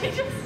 she just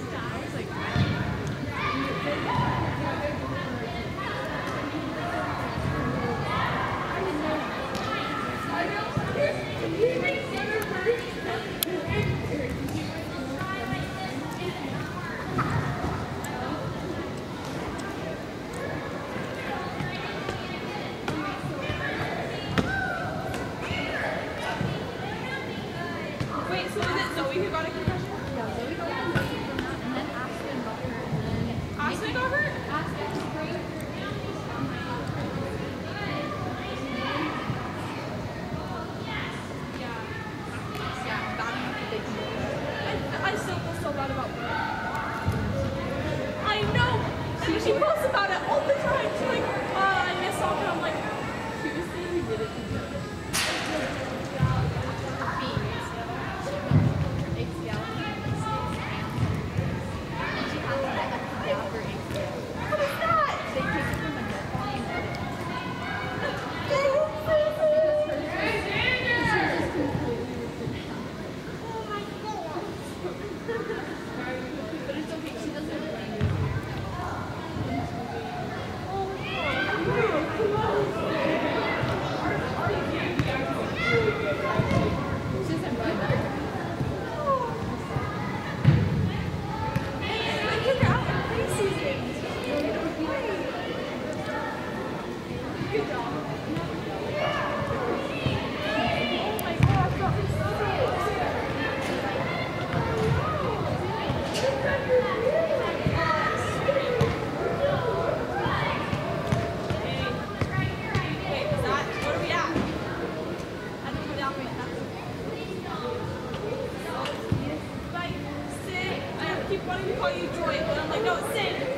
call you joy. But I'm like, no, sin.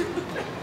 え!